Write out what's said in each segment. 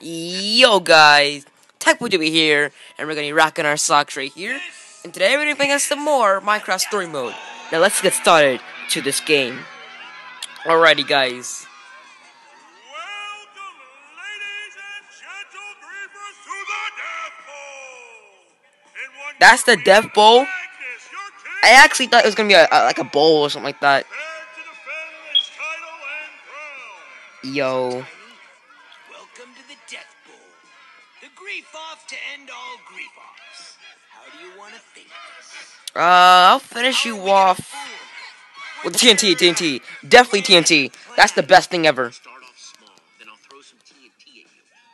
Yo guys, TechBoy here, and we're gonna be rocking our socks right here. And today we're gonna be playing some more Minecraft Story Mode. Now let's get started to this game. Alrighty guys. That's the Death Bowl? I actually thought it was gonna be a, a, like a bowl or something like that. Yo. To end all grief offs. How do you want to think this? Uh, I'll finish you we got a off with TNT, TNT. Definitely TNT. That's the best thing ever. Start off small, then I'll throw some TNT at you.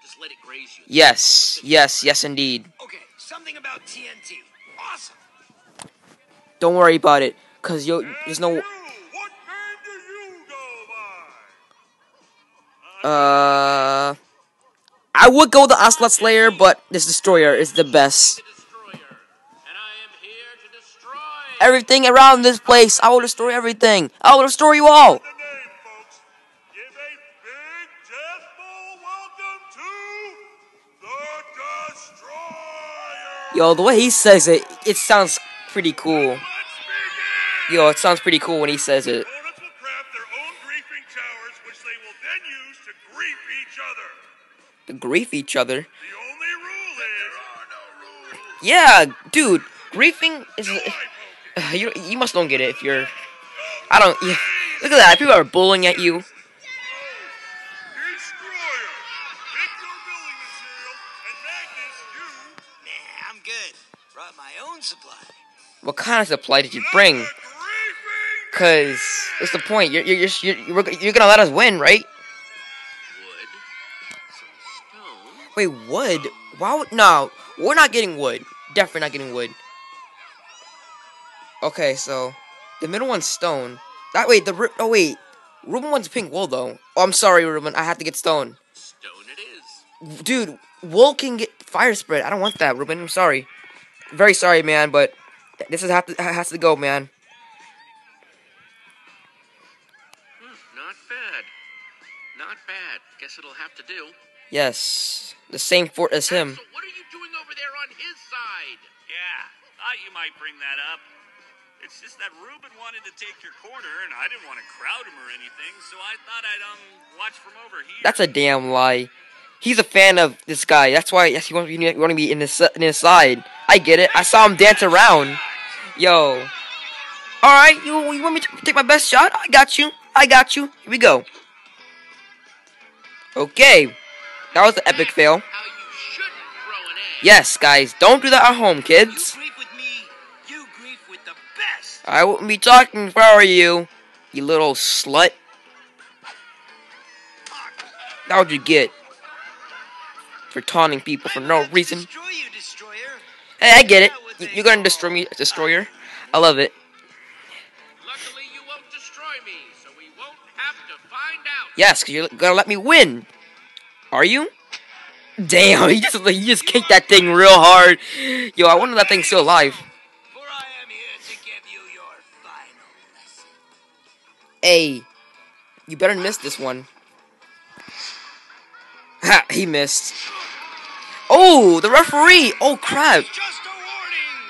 Just let it graze you. Yes, yes, yes indeed. Okay, something about TNT. Awesome. Don't worry about it, cause yo, there's no. what name do you go by? Uh, I would go with the Ocelot Slayer, but this Destroyer is the best. Destroyer, and I am here to destroy. Everything around this place, I will destroy everything. I will destroy you all. The name, folks. Give a big Death Bowl welcome to the Destroyer. Yo, the way he says it, it sounds pretty cool. Yo, it sounds pretty cool when he says it. To grief each other. The only rule is there are no. Yeah, dude, griefing is. Why, Pokey? You you must don't get it if you're. I don't. Yeah, look at that. People are bullying at you. Destroyer, pick your building material, and Magnus, you. Nah, I'm good. Brought my own supply. What kind of supply did you bring? Cause what's the point? You're you're you're you're, you're, you're gonna let us win, right? Wood, some stone. Wait, wood? Why would no? We're not getting wood. Definitely not getting wood. Okay, so the middle one's stone. That wait, the oh wait, Reuben one's pink wool though. Oh, I'm sorry, Reuben. I have to get stone, Stone it is. dude. Wool can get fire spread. I don't want that, Reuben. I'm sorry. Very sorry, man, but this is have to has to go, man. Hmm, not bad. Not bad. Guess it'll have to do. Yes, the same fort as him. So what are you doing over there on his side? Yeah, thought you might bring that up. It's just that Reuben wanted to take your corner, and I didn't want to crowd him or anything, so I thought I'd um watch from over here. That's a damn lie. He's a fan of this guy. That's why yes, he wants to be, want to be in his in his side. I get it. I saw him dance around. Yo. All right, you you want me to take my best shot? I got you. I got you. Here we go. Okay. That was an epic fail. How you shouldn't throw an egg. Yes, guys, don't do that at home, kids. grief with me, you grief with the best. I wouldn't be talking if I were you, you little slut. That would you get for taunting people for no reason. Destroy you, destroyer. Hey, I get it. You're gonna destroy me, destroyer. I love it. Luckily, you won't destroy me, so we won't have to find out. Yes, cause you're gonna let me win. Are you? Damn, he just he just kicked that thing real hard. Yo, I wonder if that thing's still alive. For I am here to give you your final. Hey, you better miss this one. Ha, he missed. Oh, the referee. Oh crap. Just a warning.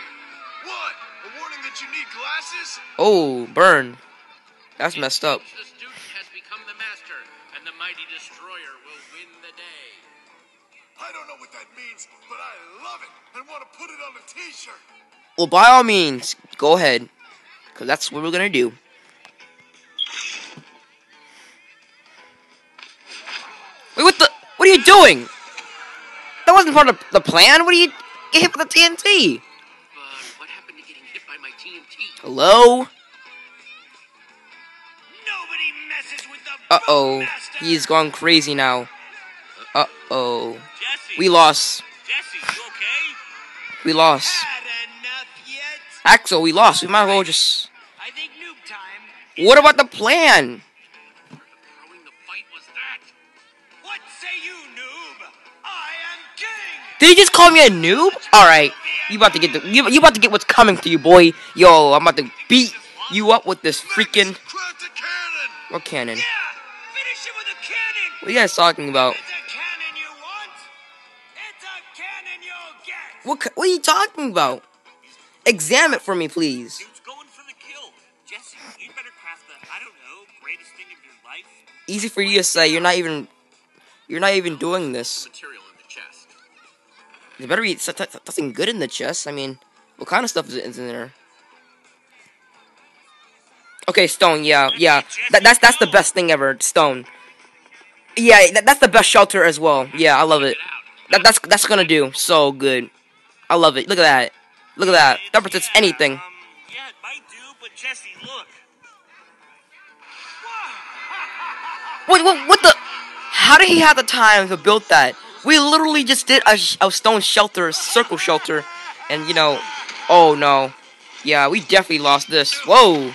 What? A warning that you need glasses? Oh, burn. That's messed up. Want to put it on a t-shirt. Well, by all means, go ahead, cause that's what we're gonna do. Wait, what the? What are you doing? That wasn't part of the plan. What are you? Get hit with the TNT. But what happened to getting hit by my TNT? Hello? Nobody messes with the Uh oh. He's gone crazy now. Uh oh. We lost. Jesse, you okay? We lost. Had enough yet? Axel, we lost. We might as well just. I think noob time. What about the plan? Throwing the fight was that. What say you, noob? I am king. Did he just call me a noob? All right, you about to get the you, you about to get what's coming to you, boy. Yo, I'm about to beat you up with this freaking what cannon? Yeah, finish it with a cannon. What are you guys talking about? What? What are you talking about? Examine it for me, please. Dude's going for the kill. Jesse, you better craft the, know, greatest thing of your life. Easy for you to say. You're not even. You're not even doing this. Material in the chest. There better be so- so- something good in the chest. I mean, what kind of stuff is is in there? Okay, stone. Yeah, yeah. That, that's that's the best thing ever. Stone. Yeah, that, that's the best shelter as well. Yeah, I love it. That that's that's gonna do so good. I love it. Look at that. Look at that. That Yeah, anything. Um, yeah, it might do, but Jesse, look. What, what, what the? How did he have the time to build that? We literally just did a, a stone shelter, a circle shelter, and you know, oh no, yeah, we definitely lost this. Whoa,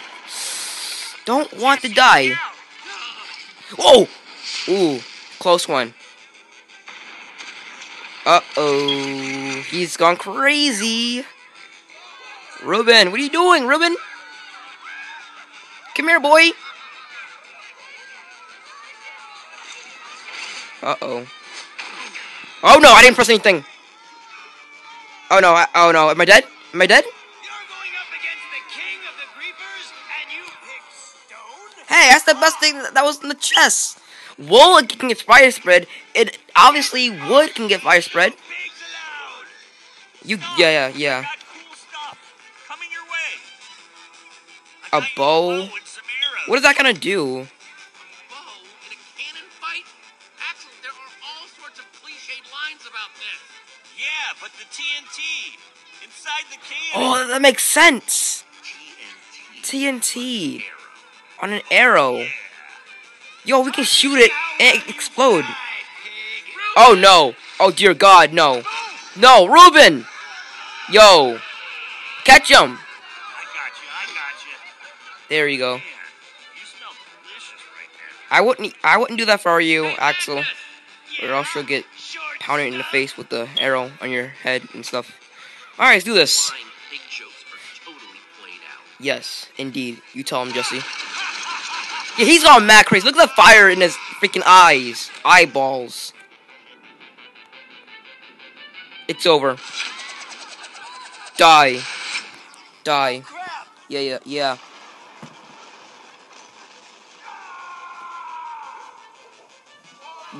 don't want to die. Whoa, ooh, close one. Uh oh, he's gone crazy. Reuben, what are you doing, Reuben? Come here, boy. Uh oh. Oh no, I didn't press anything. Oh no, I, oh no, am I dead? Am I dead? You're going up against the king of the Creepers, and you pick stone? Hey, that's the best thing that was in the chest. Wool can get fire spread. It obviously wood can get fire spread. You yeah yeah yeah. I got cool stuff coming your way. A I got you bow? and some arrows. What is that gonna do? Bow in a cannon fight? Axel, there are all sorts of cliched lines about this. Yeah, but the TNT inside the. Oh, that makes sense. TNT. TNT on an arrow. Yo, we can shoot it and explode. Oh no. Oh dear God, no. No, Reuben. Yo, catch him. I got you. I got you. There you go. Man, you smell delicious right there. I wouldn't. I wouldn't do that for you, Axel. Or else you'll get pounded in the face with the arrow on your head and stuff. All right, let's do this. Blind pig jokes are totally played out. Yes, indeed. You tell him, Jesse. Yeah, he's gone mad crazy. Look at the fire in his freaking eyes, eyeballs. It's over. Die. Die. Yeah, yeah, yeah.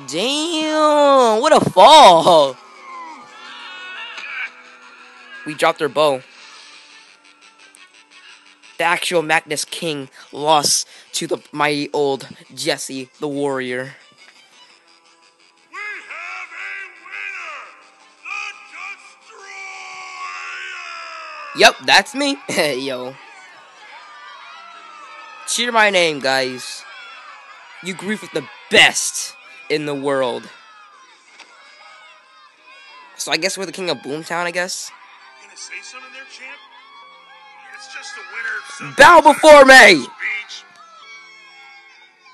Damn, what a fall. We dropped our bow. The actual Magnus King lost to the mighty old Jesse the warrior. Yep, that's me. Yo. Cheer my name, guys. You grief with the best in the world. So I guess we're the king of Boomtown, I guess. Gonna say something there, champ? Bow before me!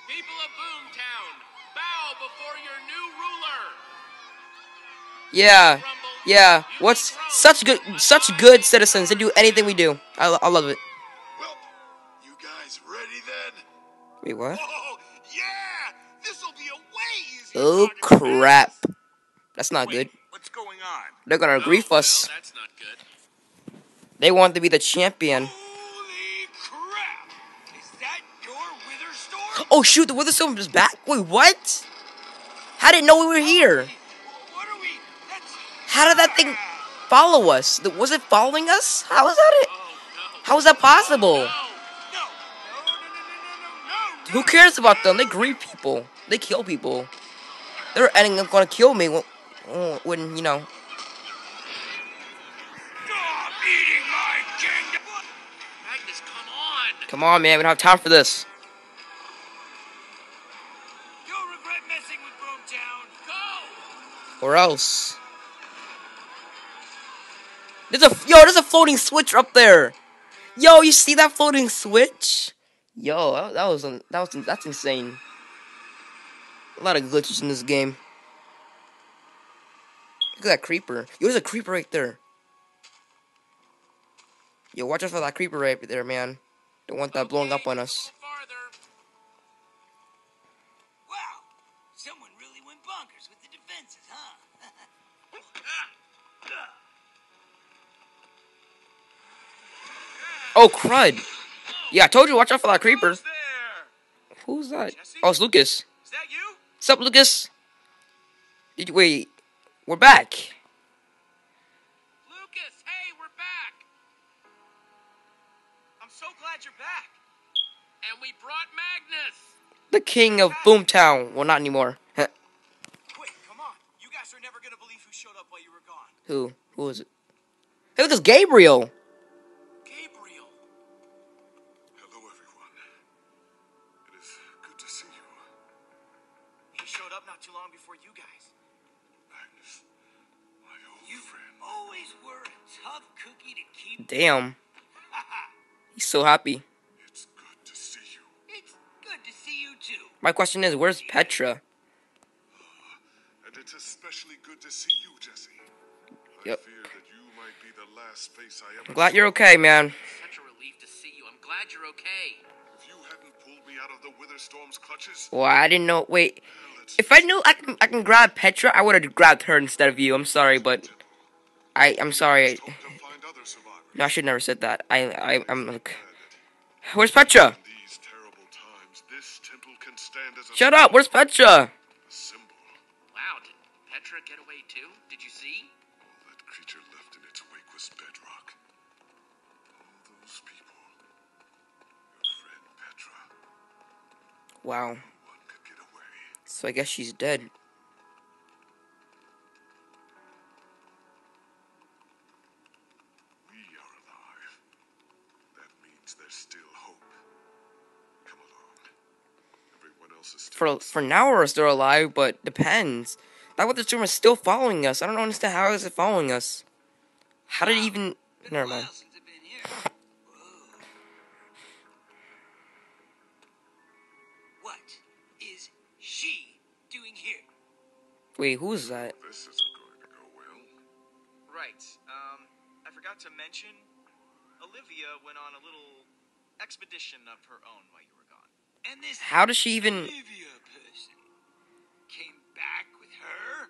People of Boomtown, bow before your new ruler. Yeah, yeah. What's such good, such good citizens? They do anything we do. I, I love it. Well, you guys ready then? Wait, what? Oh, yeah! This'll be a way easier Oh target to miss. crap! That's not Wait, good. What's going on? They're gonna No, grief us. well, that's not good. They want to be the champion. Holy crap! Is that your wither storm? Oh shoot, the Witherstorm is back? Wait, what? How did it know we were here? How did that thing follow us? Was it following us? How was that it? How is that possible? Who cares about them? They grieve people. They kill people. They're ending up gonna kill me when, when you know. Come on, man. We don't have time for this. You'll regret messing with Boomtown. Go. Or else. There's a yo. There's a floating switch up there. Yo, you see that floating switch? Yo, that, that was that was that's insane. A lot of glitches in this game. Look at that creeper. Yo, there's a creeper right there. Yo, watch out for that creeper right there, man. Don't want that blowing up on us. Wow, someone really went bonkers with the defenses, huh? oh crud! Yeah, I told you, watch out for that creeper. Who's that? Oh, it's Lukas. Is that you? What's up, Lukas? Did you, wait? We're back. Lukas, hey, we're back. I'm so glad you're back. And we brought Magnus. The king of Boomtown. Well, not anymore. Quick, come on. You guys are never gonna believe who showed up while you were gone. Who? Who was it? Hey, look, it's Gabriel. Gabriel. Hello, everyone. It is good to see you, He showed up not too long before you guys. Magnus, my old You friend. always were a tough cookie to keep. Damn. He's so happy. It's good to see you. It's good to see you too. My question is, where's Petra? And it's especially good to see you, Jesse. I Yep. fear that you might be the last face I ever I'm glad you're okay, man. Such a relief to see you. I'm glad you're okay. If you hadn't pulled me out of the Witherstorm's clutches, Well, I didn't know. Wait, let's if I knew I can, I can grab Petra, I would have grabbed her instead of you. I'm sorry, but I, I'm sorry. hope to find other survivors. No, I should never said that. I, I, I'm like, where's Petra? In these terrible times, this temple can stand as a Shut up. Where's Petra? Wow, did Petra get away too? Did you see? All that creature left in its wake was bedrock. All those people. Your friend Petra. Wow. One could get away. So I guess she's dead. For for now, we're still alive, but depends. That what the storm is still following us. I don't understand how is it following us. How did it even? Been Never mind. since I've been here. What is she doing here? Wait, who is that? This isn't going to go well. Right. Um, I forgot to mention, Olivia went on a little expedition of her own while you were gone. And this How does she even? Olivia person came back with her?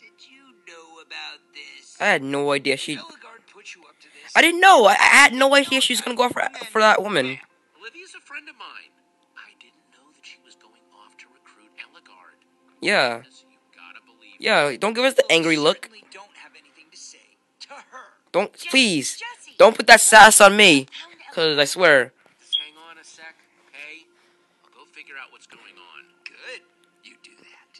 Did you know about this? I had no idea she. Put you up to this. I didn't know. I, I had no idea she was gonna go for for that woman. Olivia's a friend of mine. I didn't know that she was going off to recruit Ellegaard. Yeah, So you gotta believe. yeah. Don't give us the angry look. don't have anything to say to her. Don't please. Don't put that sass on me, cause I swear.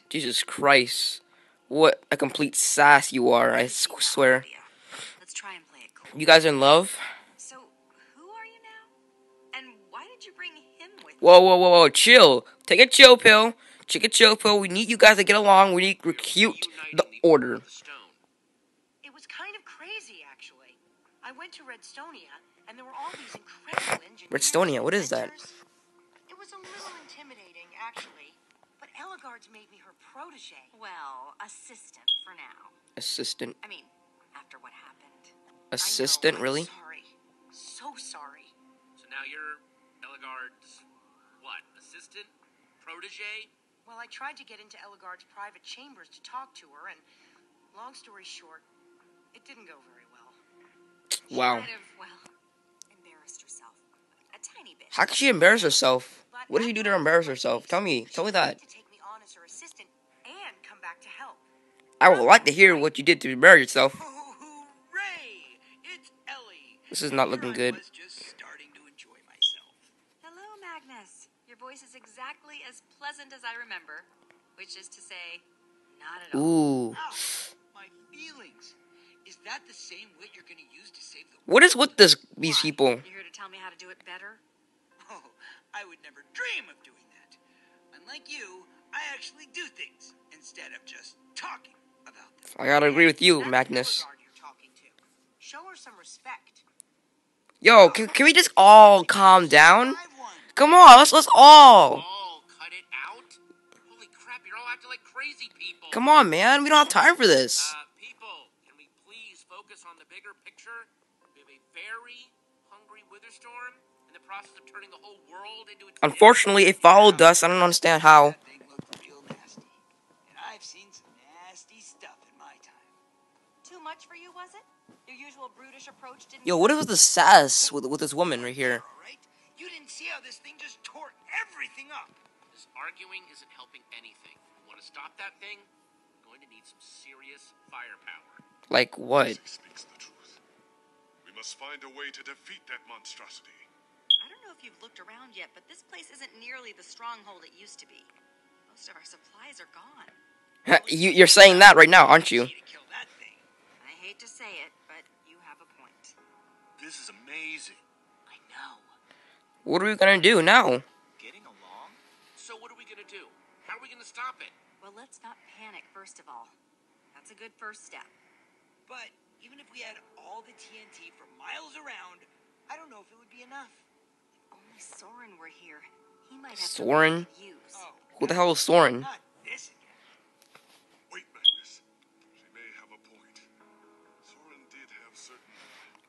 Jesus Christ, what a complete sass you are! I swear. Let's try and play it cool. You guys are in love? So, who are you now? And why did you bring him with you? Whoa, whoa, whoa, whoa! Chill. Take a chill pill. Take a chill pill. We need you guys to get along. We need to recruit the order. It was kind of crazy, actually. I went to Redstonia, and there were all these incredible engineers. Redstonia, what is that? It was a little intimidating, actually. But Ellegaard's made me protege. Well, assistant for now. Assistant. I mean, after what happened. Assistant, I know, really? Sorry. So sorry. So now you're Ellegaard's what? Assistant? Protege? Well, I tried to get into Ellegaard's private chambers to talk to her, and long story short, it didn't go very well. Wow. She might have, well, embarrassed herself. A tiny bit. How could she embarrass herself? But What did she do to embarrass herself? Tell me. Tell me she that. I would like to hear what you did to embarrass yourself. Hooray! It's Ellie. This is not looking good. was just starting to enjoy myself. Hello, Magnus. Your voice is exactly as pleasant as I remember, which is to say, not at all. Ooh. My feelings. Is that the same wit you're gonna use to save the world? What is with this these people? You here to tell me how to do it better? Oh, I would never dream of doing that. Unlike you, I actually do things instead of just talking about them. I gotta agree with you, That's Magnus. Ellegaard you're talking to. Show her some respect. Yo, can, can we just all calm down? Come on, let's let's all. Cut it out? Holy crap, you're all acting like crazy people. Come on, man. We don't have time for this. Uh, people, can we please focus on the bigger picture? We have a very hungry Witherstorm in the process of turning the whole world into its Unfortunately, it followed us. I don't understand how. Yo, what is with the sass with with this woman right here? All right? You didn't see how this thing just tore everything up. This arguing isn't helping anything. Want to stop that thing? Going to need some serious firepower. Like what? Speaks the truth. We must find a way to defeat that monstrosity. I don't know if you've looked around yet, but this place isn't nearly the stronghold it used to be. Most of our supplies are gone. you, you're saying that right now, aren't you? To kill that thing. I hate to say it, but This is amazing. I know. What are we gonna do now? Getting along? So what are we gonna do? How are we gonna stop it? Well, let's not panic, first of all. That's a good first step. But even if we had all the TNT for miles around, I don't know if it would be enough. If only Soren were here. He might have Soren? something use. Oh, Who the hell is Soren? not this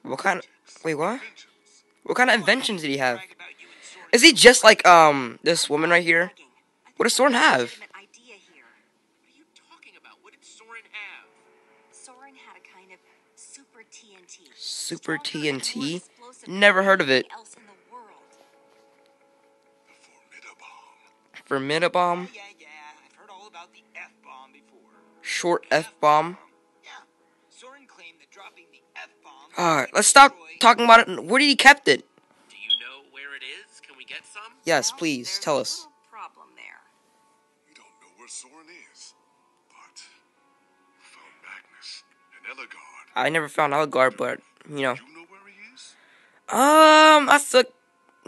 What kind of? Wait, what? inventions. What kind of inventions did he have? Brag about you and Soren. Is he just like um this woman right here? What does think Soren have? legitimate idea here. What are you talking about? What did Soren have? Soren had a kind of super TNT. Super Stronger and more TNT? explosive Never heard of it. anything else in the world. The Formidi-bomb. Formidi-bomb, Yeah, Alright, let's stop talking about it. Where did he kept it? Do you know where it is? Can we get some? Yes, please tell a us. little Problem there. We don't know where Soren is, but we found Magnus and Ellegaard. I never found Algar, but you know. You know where he is? Um, that's a,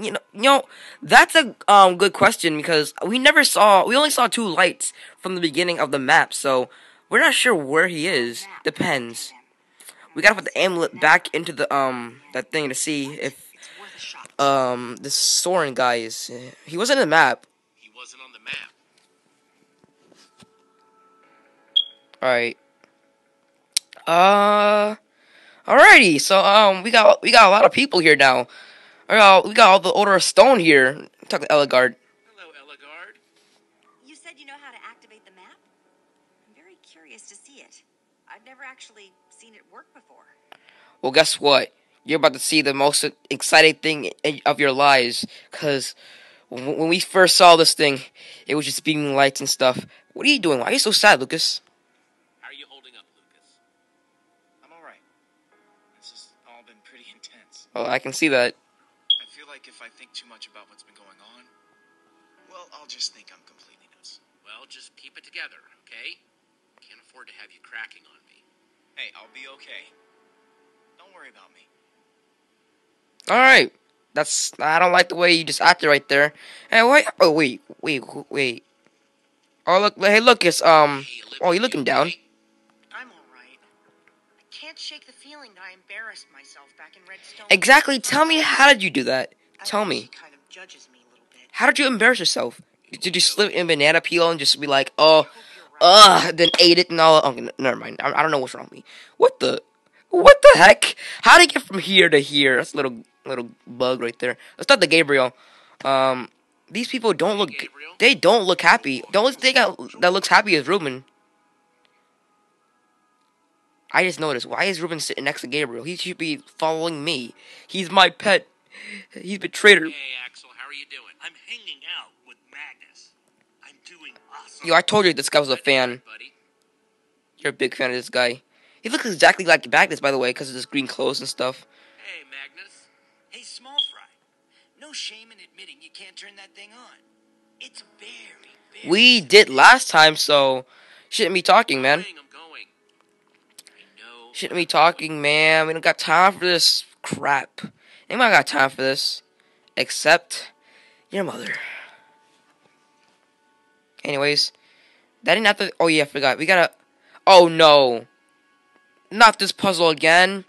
you know, you know, that's a um good question because we never saw, we only saw two lights from the beginning of the map, so we're not sure where he is. Map. Depends. Look at him. We gotta put the amulet back into the um that thing to see if It's worth a shot. um this Soren guy is. He wasn't in the map. He wasn't on the map. All right. Uh, alrighty. So um, we got we got a lot of people here now. Uh, we got all the Order of Stone here. Talk to Ellegaard. Hello, Ellegaard. You said you know how to activate the map? I'm very curious to see it. I've never actually Well, guess what? You're about to see the most exciting thing of your lives. Cause when when we first saw this thing, it was just beaming lights and stuff. What are you doing? Why are you so sad, Lukas? How are you holding up, Lukas? I'm alright. This has all been pretty intense. Oh, I can see that. I feel like if I think too much about what's been going on, well, I'll just think I'm completely nuts. Well, just keep it together, okay? Can't afford to have you cracking on me. Hey, I'll be okay. Don't worry about me. All right. That's I don't like the way you just acted right there. Hey, wait. Oh, wait, wait, wait. Oh, look. Hey, look. It's Um. Hey, Oh, you're looking down? I'm alright. I can't shake the feeling that I embarrassed myself back in Redstone. Exactly. Tell me, how did you do that? I Tell me. Kind of me a little bit. How did you embarrass yourself? Did you slip in banana peel and just be like, oh, right. ugh, then ate it and all? N- never mind. I, I don't know what's wrong with me. What the? What the heck? How did he get from here to here? That's a little little bug right there. Let's start the Gabriel. Um, these people don't look. They don't look happy. The only thing that, that looks happy is Reuben. I just noticed. Why is Reuben sitting next to Gabriel? He should be following me. He's my pet. He's betrayed her. Hey, Axel, how are you doing? I'm hanging out with Magnus. I'm doing awesome. Yo, I told you this guy was a fan. You're a big fan of this guy. He looks exactly like Magnus, by the way, because of his green clothes and stuff. Hey, Magnus. Hey, Small Fry. No shame in admitting you can't turn that thing on. It's very, very. We did last time, so shouldn't be talking, man. I'm going. I know. Shouldn't be talking, man. We don't got time for this crap. Anybody got time for this? Except your mother. Anyways, that didn't have to. Oh yeah, I forgot. We gotta. Oh no, not this puzzle again.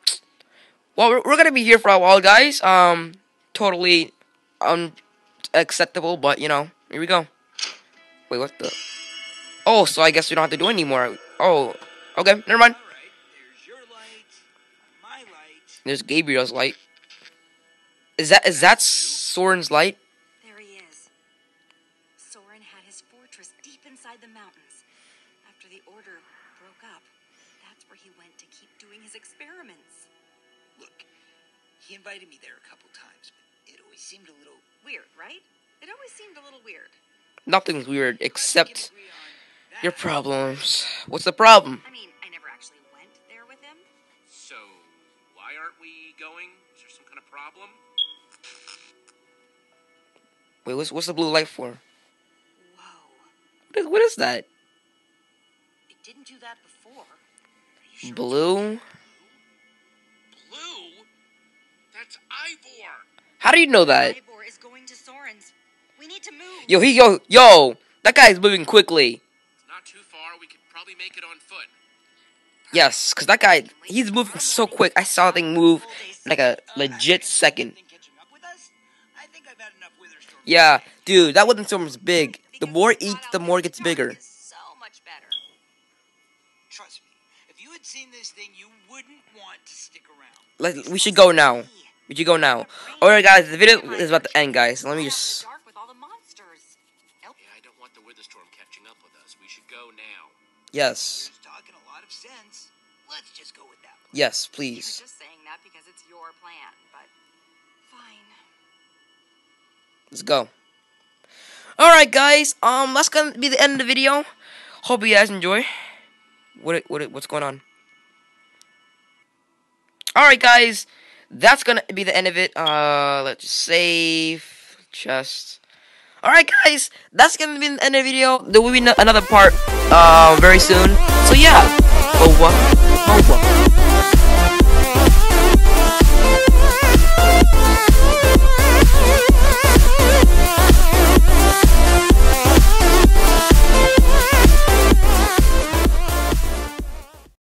Well, we're, we're gonna be here for a while, guys. Um, totally unacceptable, but you know, here we go. Wait, what the? Oh, so I guess we don't have to do anymore. Oh, okay, never mind. There's Gabriel's light. Is that is that Soren's light? There he is. Soren had his fortress deep inside the mountains. After the Order broke up, That's where he went to keep doing his experiments. Look, he invited me there a couple times, but it always seemed a little. Weird, right? It always seemed a little weird. Nothing's weird But we can except your problems. What's the problem? I mean, I never actually went there with him. So, why aren't we going? Is there some kind of problem? Wait, what's what's the blue light for? Whoa. What is, what is that? It didn't do that before. Are you sure? Blue? Blue? That's Ivor. How do you know that? Ivor is going to Soren's. We need to move. Yo, he yo yo. That guy's moving quickly. It's not too far. We could probably make it on foot. Yes, cause that guy he's moving so quick. I saw the thing move in like a legit second. Think catching up with us? I think I've had enough Witherstorm. Yeah, dude, that wooden storm is big. The more it eats, the more it gets bigger. This thing, you wouldn't want to stick around. Let we should go now. We should go now. Alright, guys, the video is about to end, guys. Let me just. Dark with all the monsters. Nope. Yeah, I don't want the Witherstorm catching up with us. We should go now. Yes, talking a lot of sense. Let's just go with that. one. yes, You're please. just saying that because it's your plan, but fine. Let's go. Alright, guys. Um, that's gonna be the end of the video. Hope you guys enjoy. What what what's going on? Alright, guys. That's gonna be the end of it. Uh, let's save. Just. Alright, guys. That's gonna be the end of the video. There will be no- another part. Uh, very soon. So yeah.